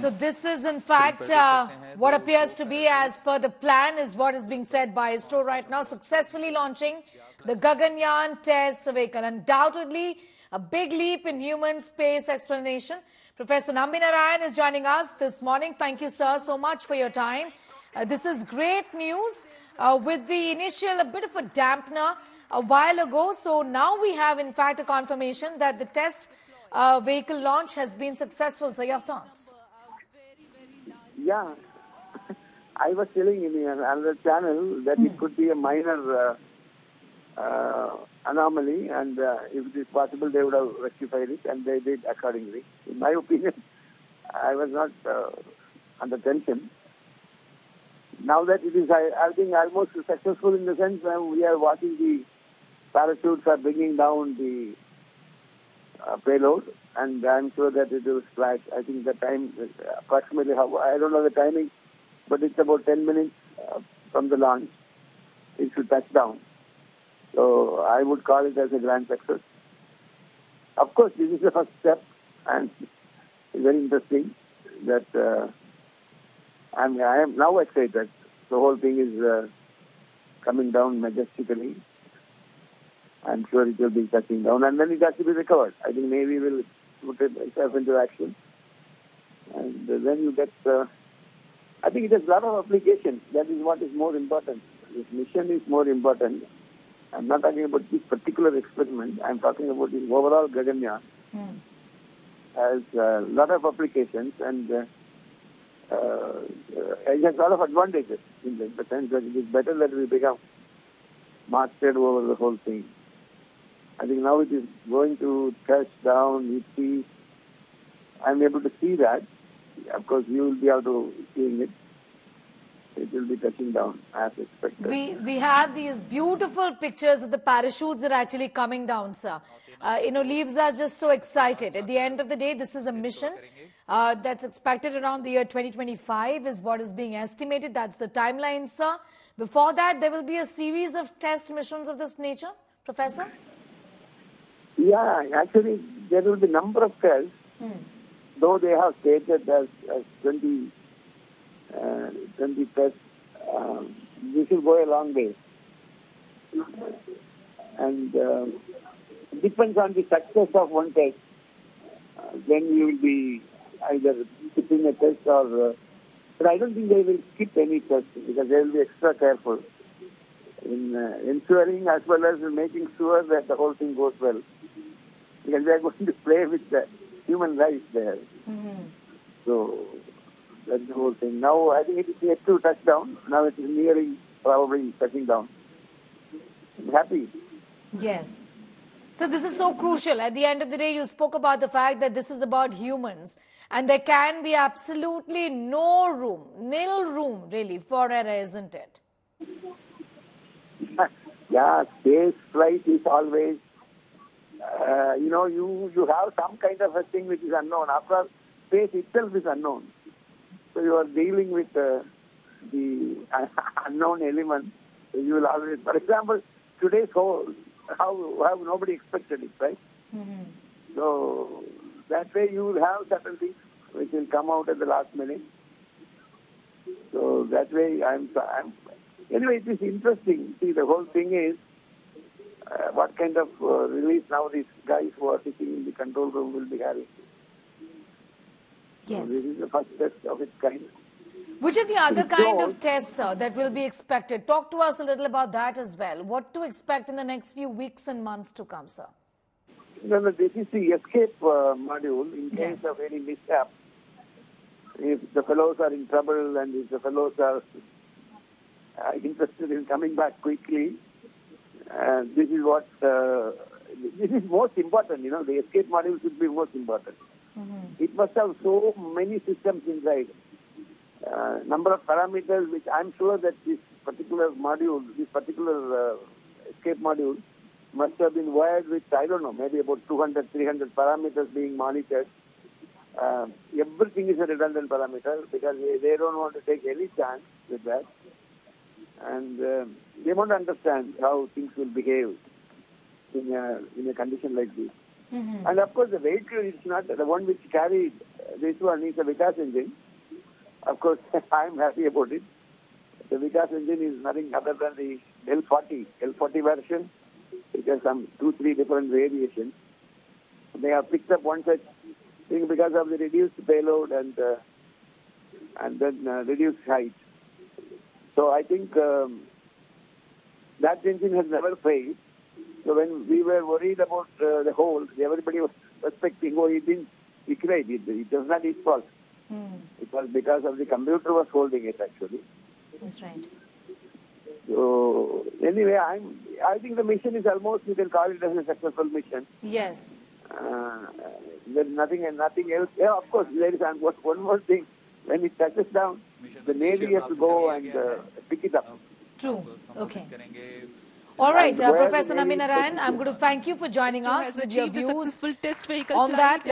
So this is in fact uh, what appears to be as per the plan is what is being said by ISRO right now, successfully launching the Gaganyaan test vehicle. Undoubtedly a big leap in human space explanation. Professor Nambi Narayan is joining us this morning. Thank you sir so much for your time. Uh, this is great news uh, with the initial a bit of a dampener a while ago. So now we have in fact a confirmation that the test uh, vehicle launch has been successful. So your thoughts? Yeah, I was telling in another channel that it could be a minor uh, uh, anomaly, and uh, if it is possible, they would have rectified it, and they did accordingly. In my opinion, I was not uh, under tension. Now that it is, I, I think, almost successful in the sense that we are watching the parachutes are bringing down the uh, payload, and I'm sure that it will splash. I think the time, approximately, how, I don't know the timing, but it's about 10 minutes uh, from the launch. It should touch down. So I would call it as a grand success. Of course, this is the first step, and it's very interesting that uh, I'm, I am now excited. The whole thing is uh, coming down majestically. I'm sure it will be touching down, and then it has to be recovered. I think Navy will put it itself into action, and then you get. Uh, I think it has a lot of applications. That is what is more important. This mission is more important. I'm not talking about this particular experiment. I'm talking about the overall Gaganyaan. Hmm. Has a lot of applications and uh, uh, it has a lot of advantages in the, the sense that it is better that we become mastered over the whole thing. I think now it is going to touch down. You see, I'm able to see that. Of course, you will be able to seeing it. It will be touching down as expected. We we have these beautiful pictures of the parachutes that are actually coming down, sir. Uh, you know, leaves are just so excited. At the end of the day, this is a mission uh, that's expected around the year 2025 is what is being estimated. That's the timeline, sir. Before that, there will be a series of test missions of this nature, Professor? Yeah, actually, there will be number of tests, though they have stated as, as 20, uh, 20 tests. Um, this will go a long way. And uh, it depends on the success of one test. Uh, then you will be either skipping a test or. Uh, but I don't think they will skip any test because they will be extra careful in uh, ensuring as well as in making sure that the whole thing goes well. Because they are going to play with the human life there. Mm-hmm. So that's the whole thing. Now I think it is yet to touch down. Now it is nearing probably touching down. I'm happy. Yes. So this is so crucial. At the end of the day, you spoke about the fact that this is about humans. And there can be absolutely no room, nil room really for error, isn't it? yeah, space flight is always, uh, you know, you, you have some kind of a thing which is unknown. After all, space itself is unknown. So you are dealing with uh, the unknown element. So you will always, for example, today's whole, how, how nobody expected it, right? So that way you will have certain things which will come out at the last minute. So that way I'm, I'm anyway it is interesting. See the whole thing is uh, what kind of uh, release now these guys who are sitting in the control room will be having. So Yes. this is the first test of its kind. Which are the other kind of tests, sir, that will be expected? Talk to us a little about that as well. What to expect in the next few weeks and months to come, sir? No, no, this is the escape uh, module in case Yes. of any mishap. If the fellows are in trouble and if the fellows are uh, interested in coming back quickly, this is what uh, this is most important. You know, the escape module should be most important. It must have so many systems inside. Uh, number of parameters, which I'm sure that this particular module, this particular uh, escape module, must have been wired with, I don't know, maybe about 200, 300 parameters being monitored. Uh, everything is a redundant parameter because they, they don't want to take any chance with that. And uh, they want to understand how things will behave in a, in a condition like this. And of course, the vehicle is not the one which carried this one is a Vikas engine. Of course, I'm happy about it. The Vikas engine is nothing other than the L40, L40 version. It has some two, three different variations. They have picked up one such thing because of the reduced payload and uh, and then uh, reduced height. So I think um, that engine has never failed. So when we were worried about uh, the hole, everybody was suspecting, oh, it didn't ignite. It, it was not his fault. Hmm. It was because of the computer was holding it actually. That's right. So anyway, I'm. I think the mission is almost you can call it as a successful mission. Yes. Uh, there's nothing and nothing else. Yeah, of course, there is one, one more thing when it touches down, the Navy has to go and uh, pick it up. True. Okay. All right, uh, Professor Nambi Narayan, I'm going to thank you for joining us with your views on that.